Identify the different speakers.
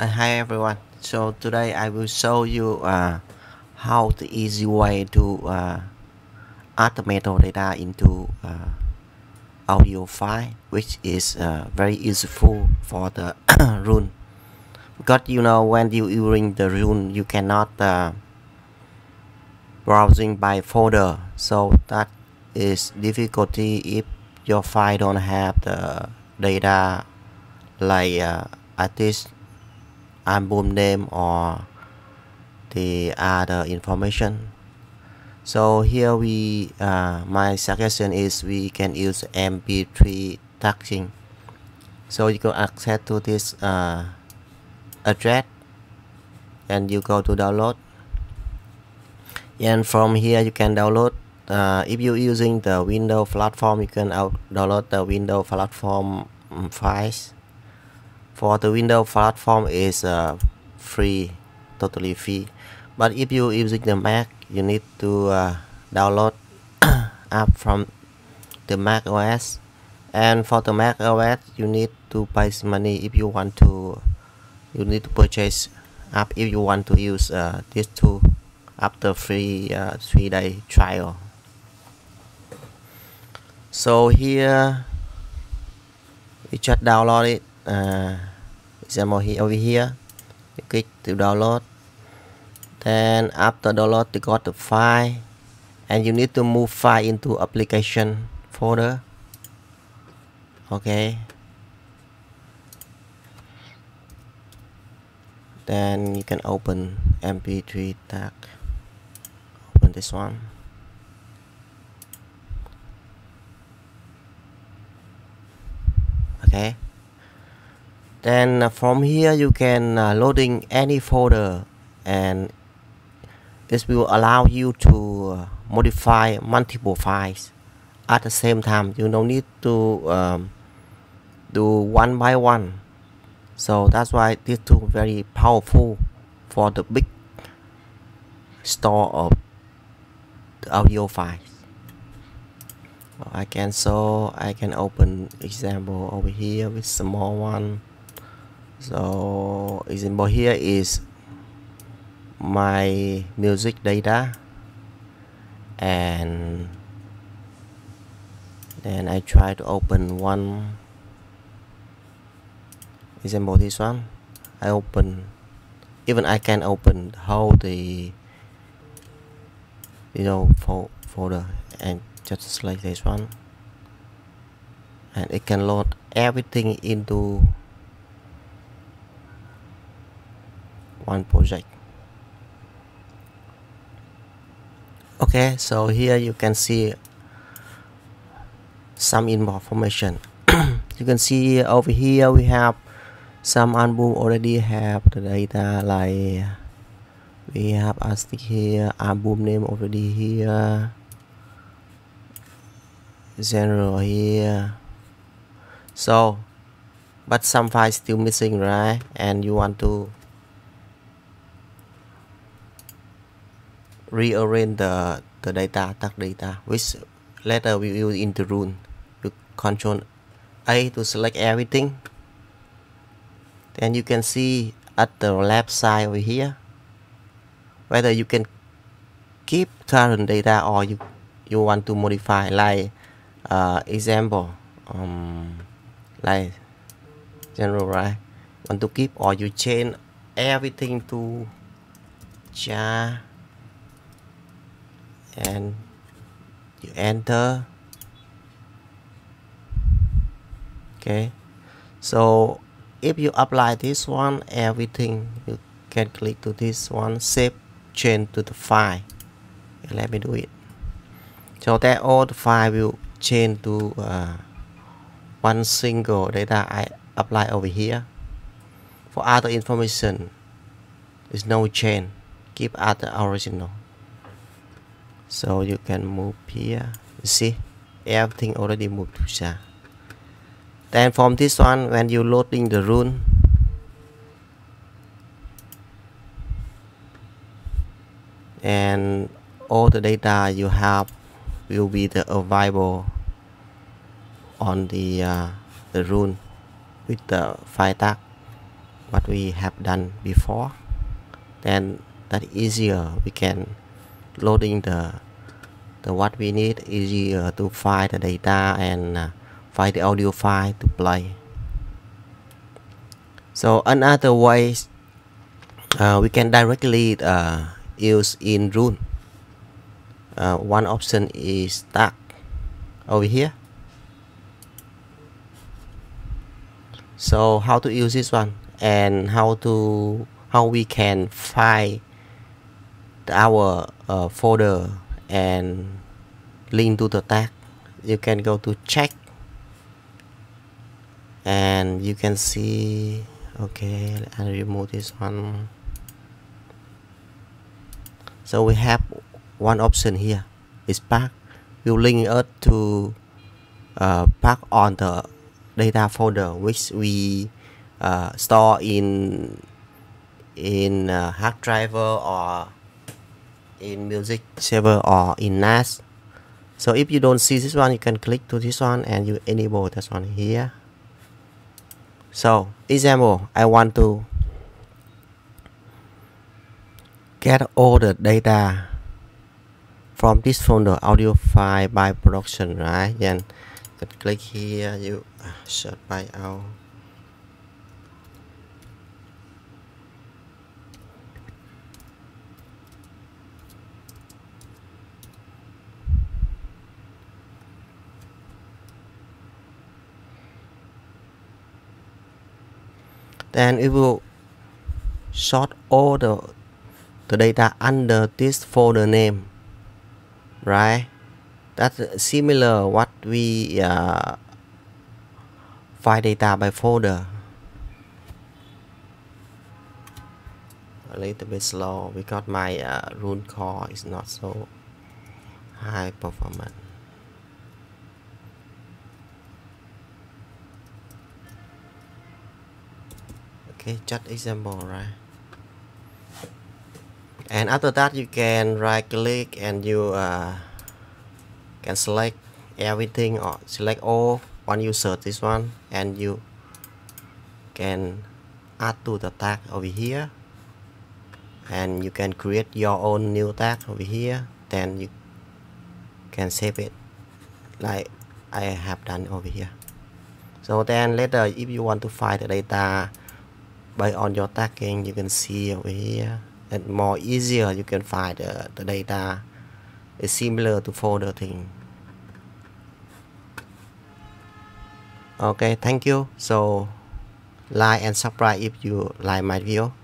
Speaker 1: Uh, hi everyone. So today I will show you uh, how the easy way to uh, add the metadata into uh, audio file, which is uh, very useful for the Roon. Because you know when you using the Roon, you cannot uh, browsing by folder, so that is difficulty if your file don't have the data like artist album name or the other information. So here we uh, my suggestion is we can use mp3 tagging so you can access to this uh, address and you go to download. And from here you can download uh, if you're using the window platform you can download the window platform um, files for the Windows platform is uh, free totally free. But if you using the mac you need to uh, download app from the mac os and for the mac os you need to pay money if you want to you need to purchase app if you want to use uh, this tool after free uh, three day trial. So here we just download it uh, example here over here. You click to download. Then after download you got the file. And you need to move file into application folder. Okay then you can open mp3 tag. Open this one. Okay then uh, from here you can uh, loading any folder and this will allow you to uh, modify multiple files at the same time. You don't need to um, do one by one. So that's why this tool very powerful for the big store of the audio files. I can so I can open example over here with small one so example here is my music data and then I try to open one. Example this one? I open even I can open how the you know folder and just like this one. And it can load everything into project. Okay so here you can see some information. You can see over here we have some album already have the data like we have artist here album name already here genre here. So but some files still missing right? And you want to rearrange the the data tag data which later we use in the Roon. You control a to select everything. Then you can see at the left side over here whether you can keep current data or you you want to modify like uh, example um, like general right? Want to keep or you change everything to jar and you enter. Okay. So if you apply this one everything you can click to this one save change to the file. Let me do it. So that all the file will change to uh, one single data I apply over here. For other information there's no change. Keep at the original so you can move here. You see everything already moved. To jar then from this one when you loading the Roon and all the data you have will be the available on the uh, the Roon with the file tag what we have done before. Then that easier. We can loading the the what we need is easier to find the data and uh, find the audio file to play. So another way uh, we can directly uh, use in Roon uh, one option is tag over here. So how to use this one and how to how we can find our uh, folder and link to the tag you can go to check and you can see okay I remove this one. So we have one option here is pack you link us to uh, pack on the data folder which we uh, store in in uh, hard drive or in music server or in NAS so if you don't see this one you can click to this one and you enable this one here. So example I want to get all the data from this folder audio file by production right? Then you click here you uh, search by out then it will sort all the the data under this folder name right? That's similar what we uh, file data by folder. A little bit slow because my uh, core is not so high performance okay just example right? And after that you can right click and you uh, can select everything or select all when you search this one and you can add to the tag over here. And you can create your own new tag over here. Then you can save it like I have done over here. So then later if you want to find the data by on your tagging you can see over here and more easier you can find the, the data. Is similar to folder thing. Okay thank you. So like and subscribe if you like my video